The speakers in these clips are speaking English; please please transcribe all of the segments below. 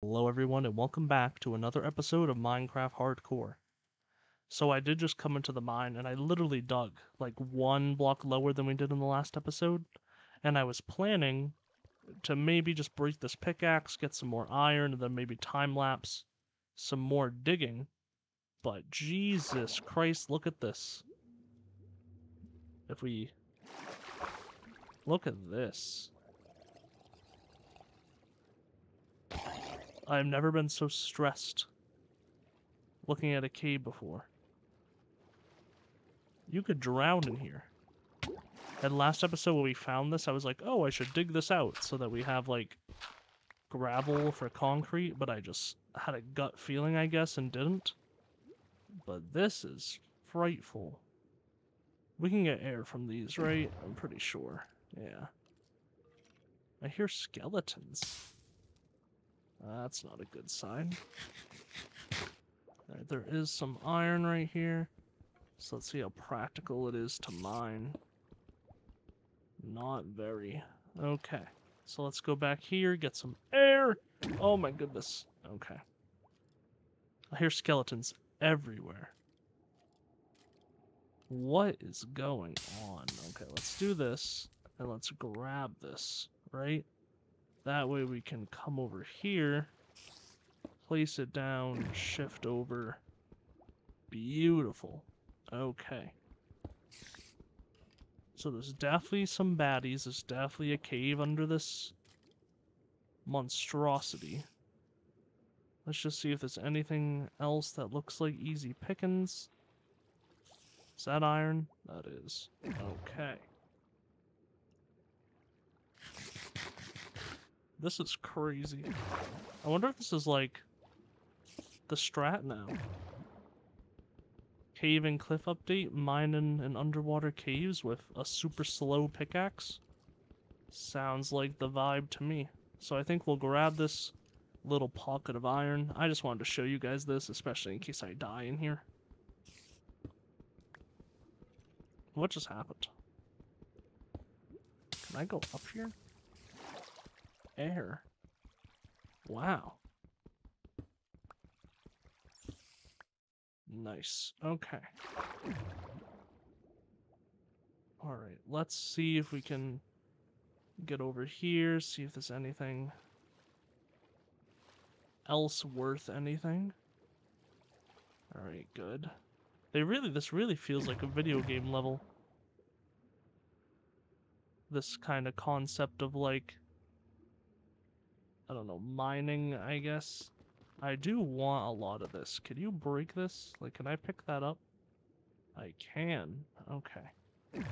Hello, everyone, and welcome back to another episode of Minecraft Hardcore. So, I did just come into the mine and I literally dug like one block lower than we did in the last episode. And I was planning to maybe just break this pickaxe, get some more iron, and then maybe time lapse some more digging. But Jesus Christ, look at this. If we look at this. I've never been so stressed looking at a cave before. You could drown in here. And last episode when we found this, I was like, oh, I should dig this out so that we have, like, gravel for concrete, but I just had a gut feeling, I guess, and didn't. But this is frightful. We can get air from these, right? I'm pretty sure. Yeah. I hear skeletons. That's not a good sign. Right, there is some iron right here. So let's see how practical it is to mine. Not very. Okay. So let's go back here, get some air. Oh my goodness. Okay. I hear skeletons everywhere. What is going on? Okay, let's do this. And let's grab this, right? That way we can come over here, place it down, shift over. Beautiful. Okay. So there's definitely some baddies. There's definitely a cave under this monstrosity. Let's just see if there's anything else that looks like easy pickings. Is that iron? That is. Okay. This is crazy. I wonder if this is like the strat now. Cave and cliff update, mining in underwater caves with a super slow pickaxe. Sounds like the vibe to me. So I think we'll grab this little pocket of iron. I just wanted to show you guys this, especially in case I die in here. What just happened? Can I go up here? Air. Wow. Nice. Okay. Alright, let's see if we can get over here, see if there's anything else worth anything. Alright, good. They really, this really feels like a video game level. This kind of concept of like I don't know, mining, I guess. I do want a lot of this. Can you break this? Like, can I pick that up? I can. Okay.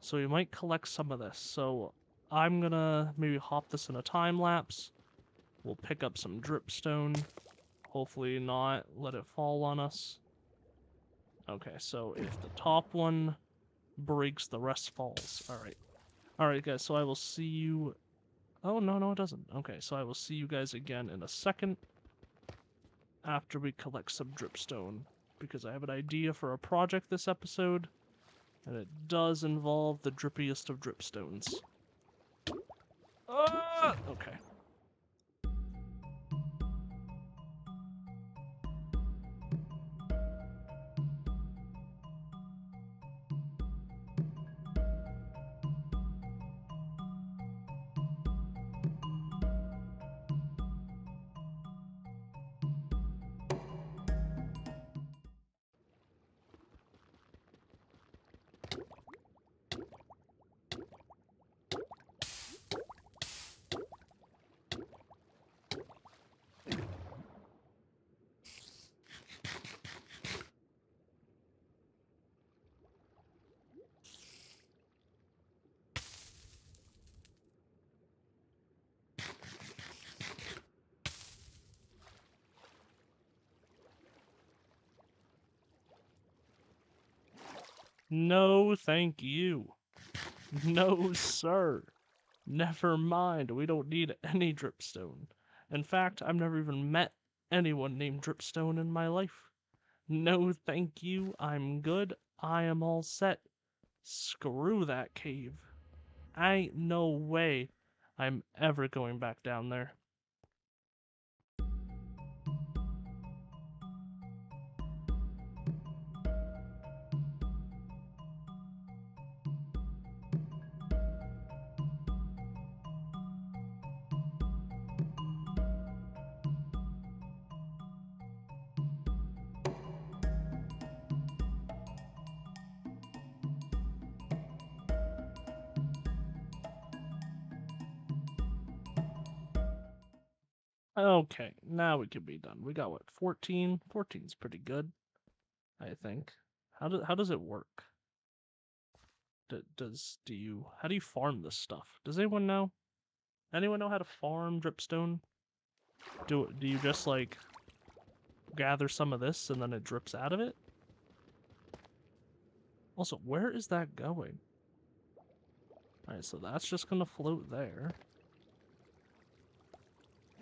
So we might collect some of this. So I'm gonna maybe hop this in a time lapse. We'll pick up some dripstone. Hopefully not let it fall on us. Okay, so if the top one breaks, the rest falls. Alright. Alright guys, so I will see you Oh, no, no, it doesn't. Okay, so I will see you guys again in a second after we collect some dripstone because I have an idea for a project this episode and it does involve the drippiest of dripstones. No, thank you. No, sir. Never mind, we don't need any dripstone. In fact, I've never even met anyone named Dripstone in my life. No, thank you. I'm good. I am all set. Screw that cave. I ain't no way I'm ever going back down there. Okay, now we can be done. We got what, 14? 14's pretty good, I think. How do, how does it work? Does do you how do you farm this stuff? Does anyone know? Anyone know how to farm dripstone? Do do you just like gather some of this and then it drips out of it? Also, where is that going? Alright, so that's just gonna float there.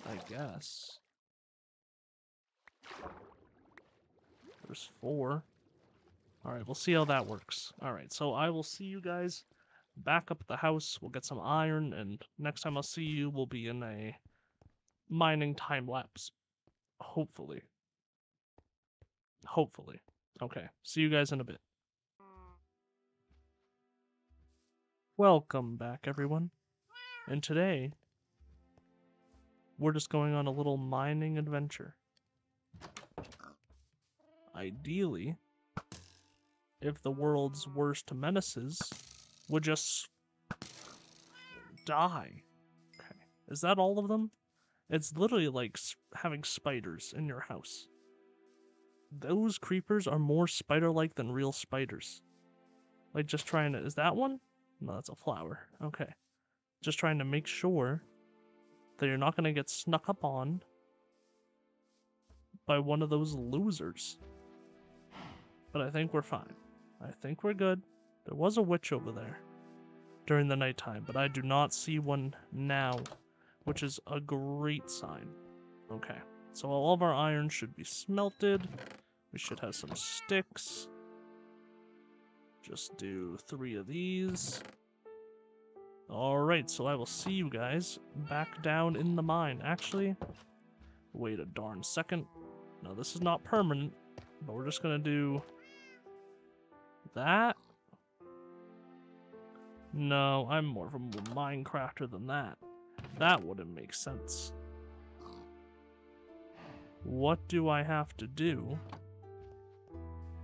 I guess. There's four. Alright, we'll see how that works. Alright, so I will see you guys back up at the house. We'll get some iron, and next time I'll see you, we'll be in a mining time lapse. Hopefully. Hopefully. Okay, see you guys in a bit. Welcome back, everyone. And today, we're just going on a little mining adventure. Ideally, if the world's worst menaces would just die. Okay. Is that all of them? It's literally like having spiders in your house. Those creepers are more spider-like than real spiders. Like just trying to, is that one? No, that's a flower. Okay. Just trying to make sure that you're not going to get snuck up on by one of those losers. But I think we're fine. I think we're good. There was a witch over there during the nighttime, but I do not see one now, which is a great sign. Okay, so all of our iron should be smelted. We should have some sticks. Just do three of these. Alright, so I will see you guys back down in the mine. Actually, wait a darn second. No, this is not permanent, but we're just going to do that? No, I'm more of a Minecrafter than that. That wouldn't make sense. What do I have to do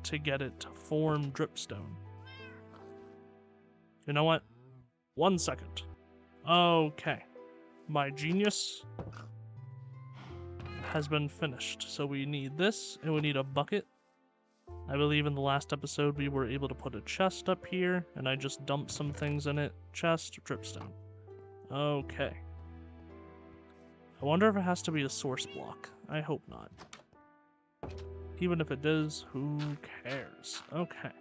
to get it to form dripstone? You know what? One second. Okay. My genius has been finished. So we need this, and we need a bucket, I believe in the last episode we were able to put a chest up here, and I just dumped some things in it. Chest, dripstone. Okay. I wonder if it has to be a source block. I hope not. Even if it does, who cares? Okay.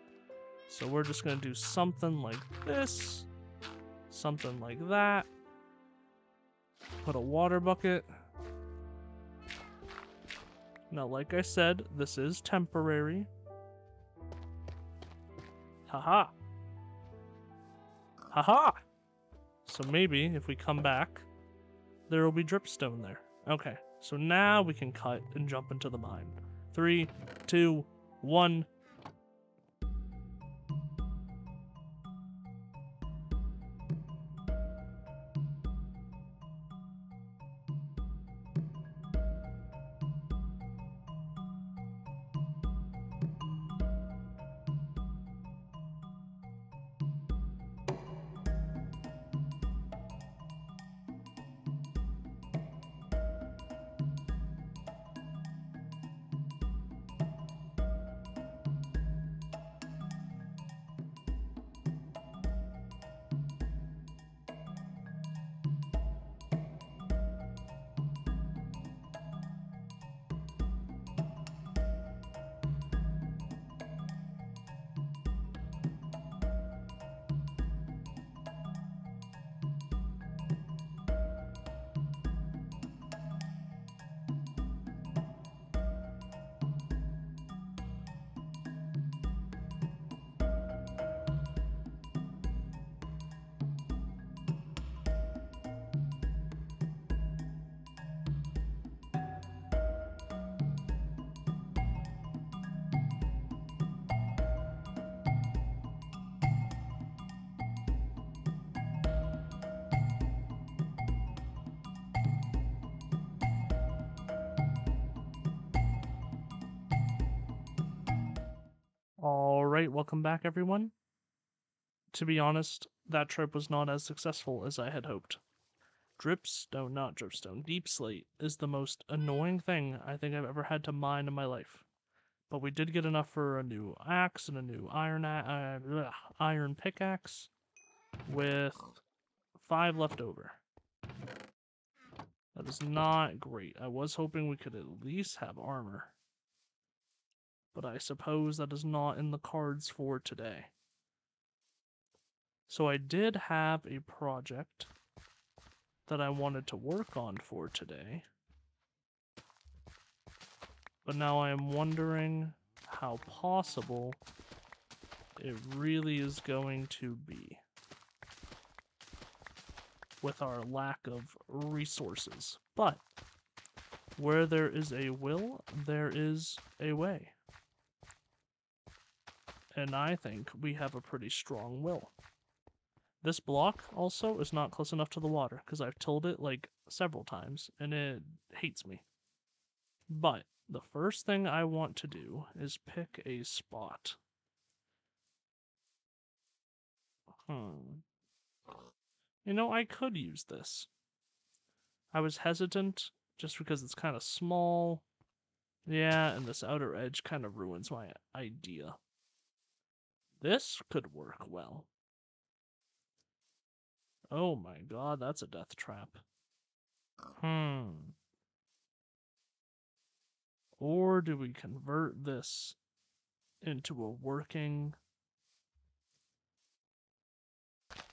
So we're just going to do something like this. Something like that. Put a water bucket. Now, like I said, this is temporary. Haha. Haha! So maybe if we come back, there will be dripstone there. Okay, so now we can cut and jump into the mine. Three, two, one, Alright, welcome back everyone. To be honest, that trip was not as successful as I had hoped. Dripstone, not dripstone, deep slate is the most annoying thing I think I've ever had to mine in my life. But we did get enough for a new axe and a new iron uh, ugh, iron pickaxe with five left over. That is not great. I was hoping we could at least have armor. But I suppose that is not in the cards for today. So I did have a project that I wanted to work on for today. But now I am wondering how possible it really is going to be with our lack of resources. But where there is a will, there is a way. And I think we have a pretty strong will. This block also is not close enough to the water because I've tilled it like several times and it hates me. But the first thing I want to do is pick a spot. Hmm. You know, I could use this. I was hesitant just because it's kind of small. Yeah, and this outer edge kind of ruins my idea. This could work well. Oh my god, that's a death trap. Hmm. Or do we convert this into a working...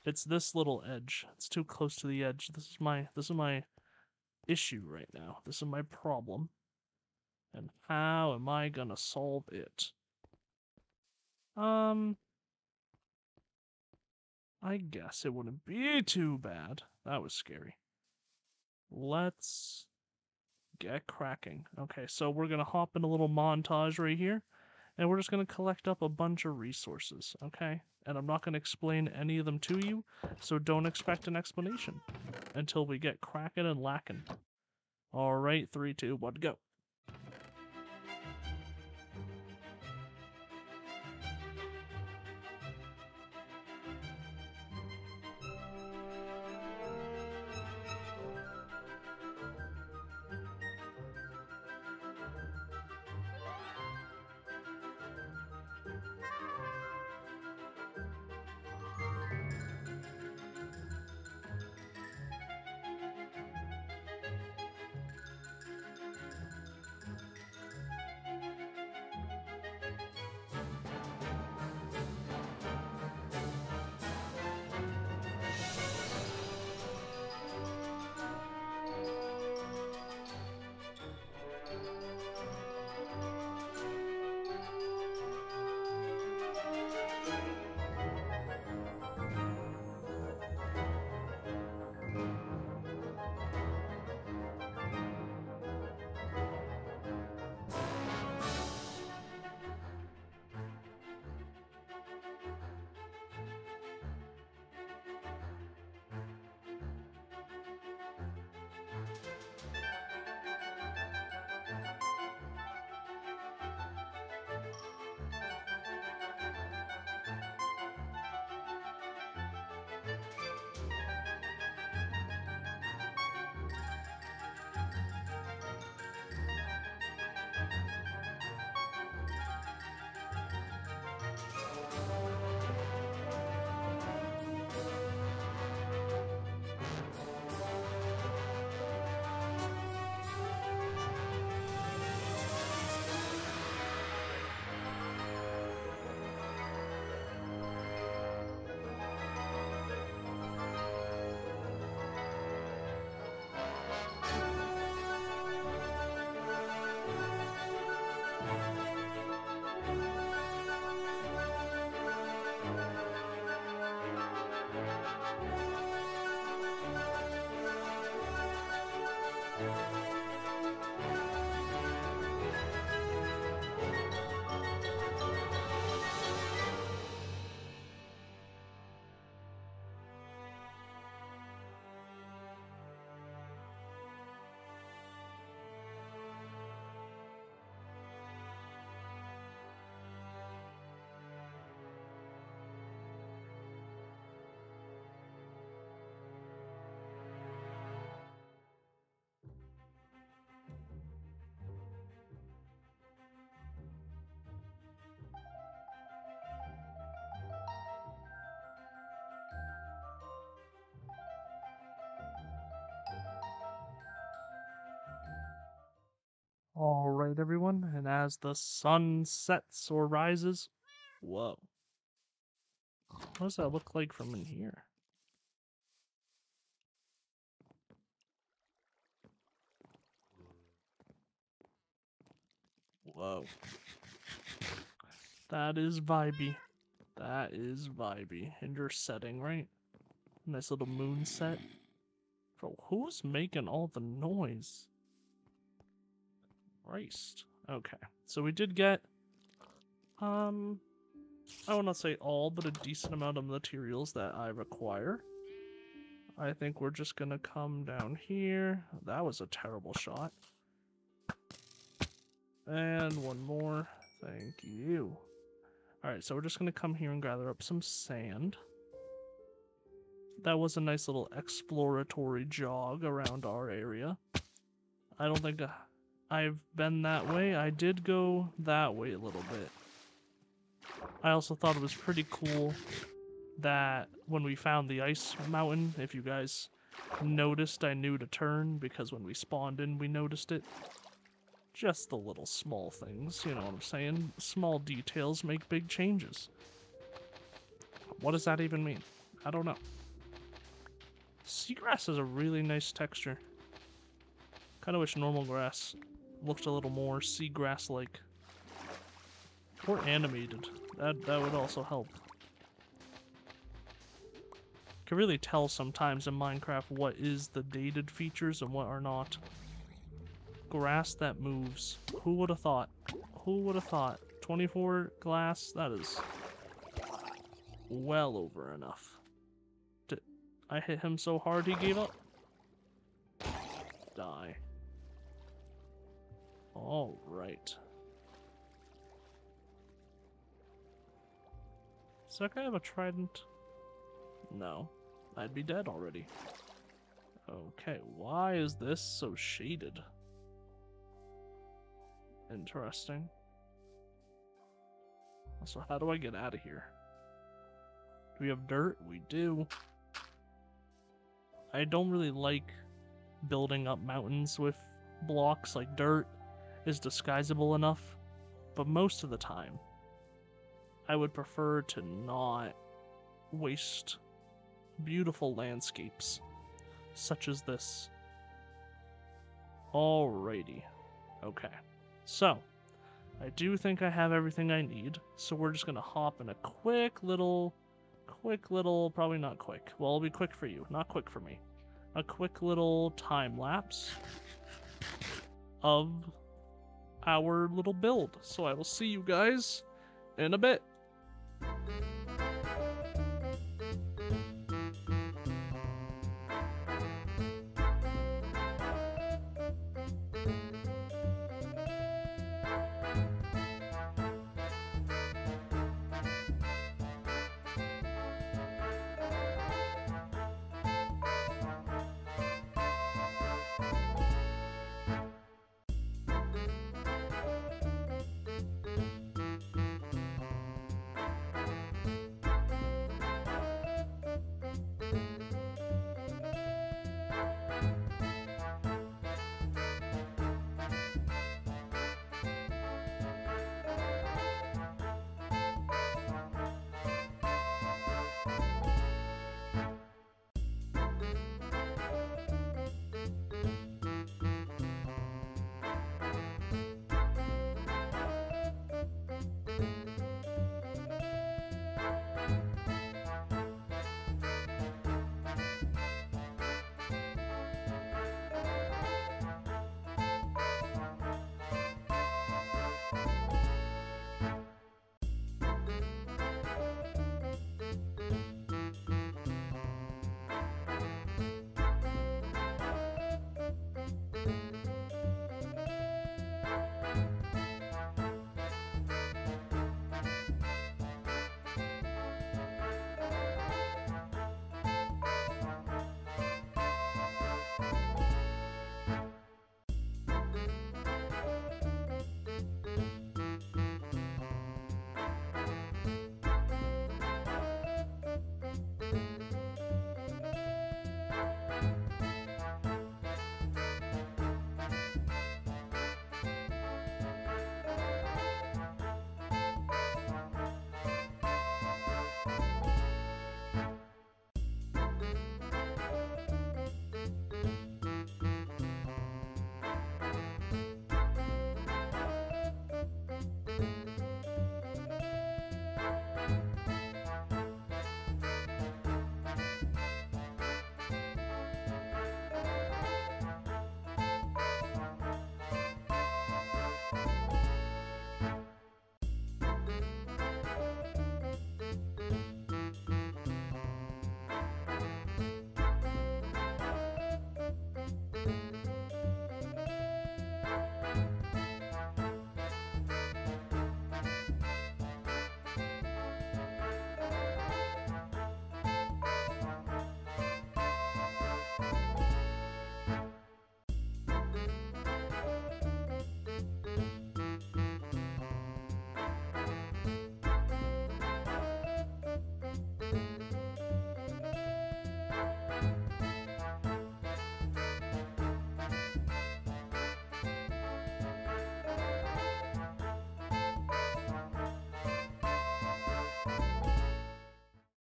It's this little edge. It's too close to the edge. This is my this is my issue right now. This is my problem. And how am I gonna solve it? Um I guess it wouldn't be too bad. That was scary. Let's get cracking. Okay, so we're going to hop in a little montage right here, and we're just going to collect up a bunch of resources, okay? And I'm not going to explain any of them to you, so don't expect an explanation until we get cracking and lacking. All right, three, two, one, go. Everyone, and as the sun sets or rises, whoa. What does that look like from in here? Whoa. That is vibey. That is vibey. And your setting, right? Nice little moon set. Bro, who's making all the noise? Christ. Okay. So we did get, um, I want to say all, but a decent amount of materials that I require. I think we're just to come down here. That was a terrible shot. And one more. Thank you. Alright, so we're just to come here and gather up some sand. That was a nice little exploratory jog around our area. I don't think I've been that way. I did go that way a little bit. I also thought it was pretty cool that when we found the ice mountain, if you guys noticed, I knew to turn because when we spawned in, we noticed it. Just the little small things, you know what I'm saying? Small details make big changes. What does that even mean? I don't know. Seagrass has a really nice texture. Kind of wish normal grass looked a little more seagrass-like. Or animated. That, that would also help. Can really tell sometimes in Minecraft what is the dated features and what are not. Grass that moves. Who would have thought? Who would have thought? 24 glass? That is well over enough. Did I hit him so hard he gave up? Die. All right. Does that guy have a trident? No. I'd be dead already. Okay, why is this so shaded? Interesting. So how do I get out of here? Do we have dirt? We do. I don't really like building up mountains with blocks like dirt is disguisable enough, but most of the time, I would prefer to not waste beautiful landscapes such as this. Alrighty. Okay. So, I do think I have everything I need, so we're just gonna hop in a quick little, quick little, probably not quick. Well, it'll be quick for you, not quick for me. A quick little time lapse of our little build. So I will see you guys in a bit.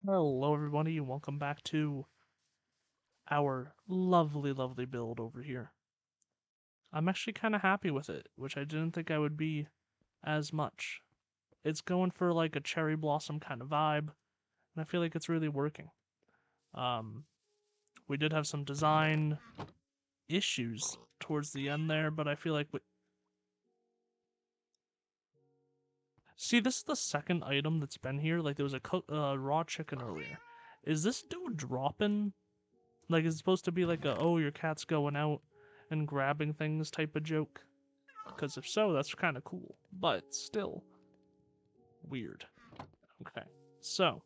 Hello, everybody, and welcome back to our lovely, lovely build over here. I'm actually kind of happy with it, which I didn't think I would be as much. It's going for like a cherry blossom kind of vibe, and I feel like it's really working. Um, we did have some design issues towards the end there, but I feel like See, this is the second item that's been here. Like, there was a uh, raw chicken earlier. Is this dude dropping? Like, is it supposed to be like a, oh, your cat's going out and grabbing things type of joke? Because if so, that's kind of cool. But still, weird. Okay, so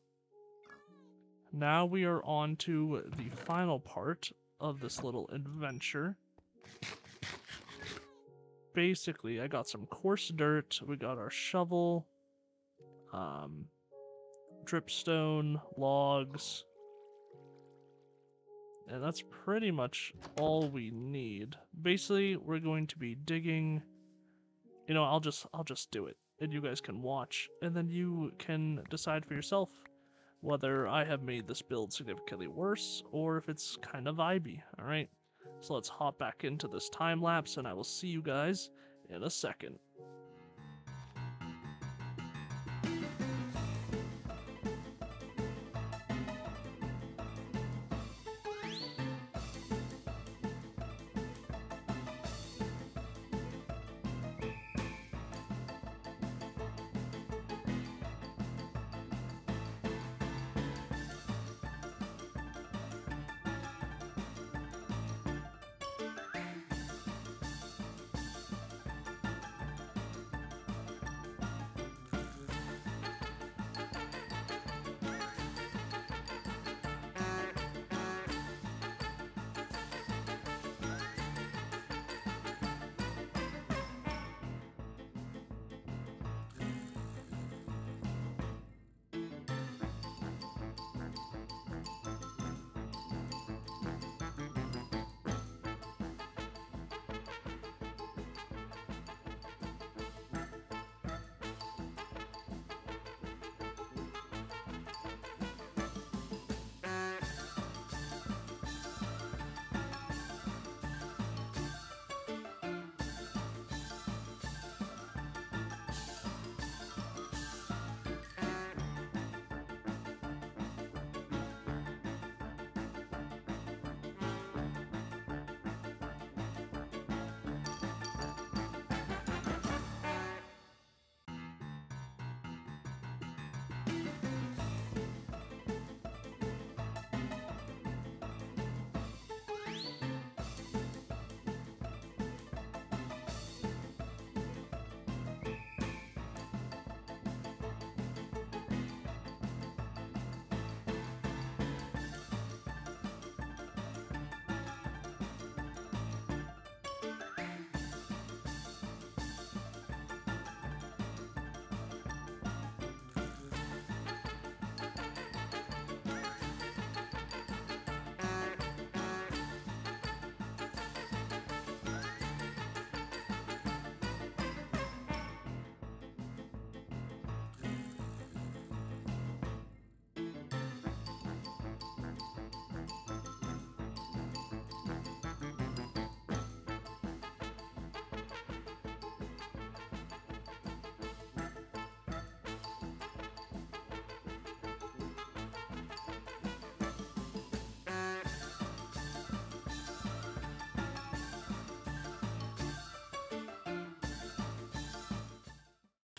now we are on to the final part of this little adventure basically, I got some coarse dirt. We got our shovel, um, dripstone, logs, and that's pretty much all we need. Basically, we're going to be digging. You know, I'll just I'll just do it, and you guys can watch, and then you can decide for yourself whether I have made this build significantly worse or if it's kind of vibey. All right. So let's hop back into this time lapse and I will see you guys in a second.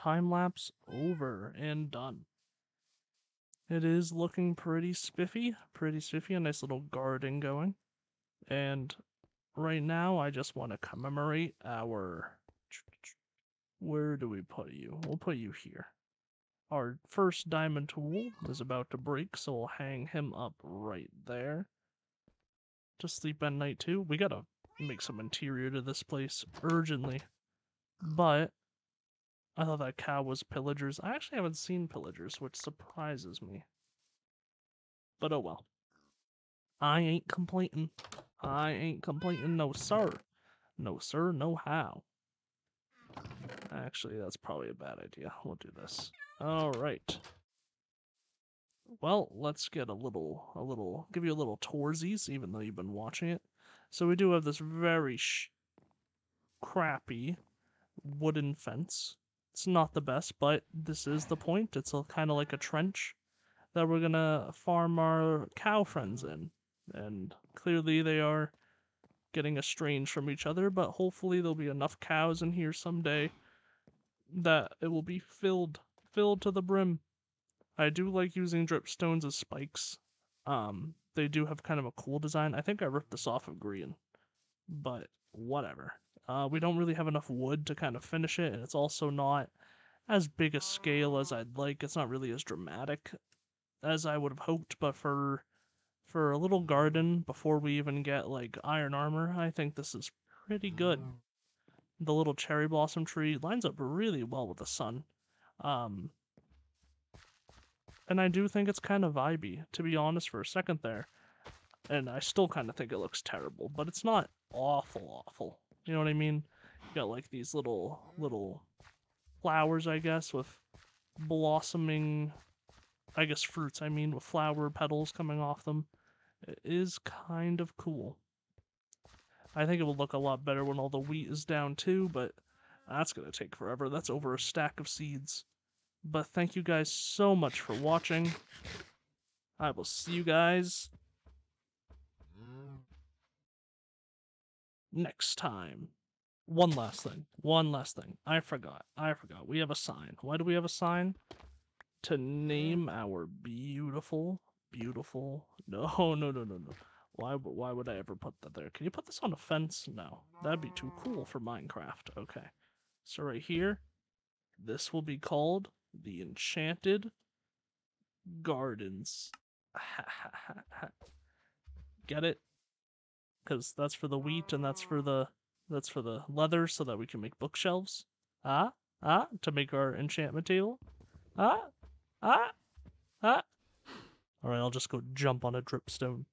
Time lapse over and done. It is looking pretty spiffy, pretty spiffy, a nice little garden going. And right now, I just want to commemorate our. Where do we put you? We'll put you here. Our first diamond tool is about to break, so we'll hang him up right there. To sleep at night, too. We gotta make some interior to this place urgently. But I thought that cow was pillagers. I actually haven't seen pillagers, which surprises me. But oh well. I ain't complaining. I ain't complaining, no sir. No sir, no how. Actually, that's probably a bad idea. We'll do this. Alright. well, let's get a little, a little, give you a little toursies, even though you've been watching it. So we do have this very crappy wooden fence. It's not the best, but this is the point. It's kind of like a trench that we're gonna farm our cow friends in, and clearly they are getting estranged from each other. But hopefully there'll be enough cows in here someday that it will be filled, filled to the brim. I do like using dripstones as spikes. Um, they do have kind of a cool design. I think I ripped this off of Grian, but whatever. Uh, we don't really have enough wood to kind of finish it, and it's also not as big a scale as I'd like. It's not really as dramatic as I would have hoped, but for for a little garden before we even get like iron armor, I think this is pretty good. The little cherry blossom tree lines up really well with the sun. Um, and I do think it's kind of vibey, to be honest, for a second there. And I still kind of think it looks terrible, but it's not awful, awful. You know what I mean? You got like these little, little flowers, I guess, with blossoming, I guess fruits, I mean, with flower petals coming off them. It is kind of cool. I think it will look a lot better when all the wheat is down too, but that's to take forever. That's over a stack of seeds. But thank you guys so much for watching. I will see you guys next time. One last thing. One last thing. I forgot. I forgot. We have a sign. Why do we have a sign? To mm-hmm. name our beautiful, beautiful. No, no, no, no, no. Why? Why would I ever put that there? Can you put this on a fence? No, that'd be too cool for Minecraft. Okay, so right here, this will be called the Enchanted Gardens. Get it? Because that's for the wheat and that's for the that's for the leather so that we can make bookshelves. Ah? Ah? To make our enchantment table? Ah? Ah? Ah? Alright, I'll just go jump on a dripstone.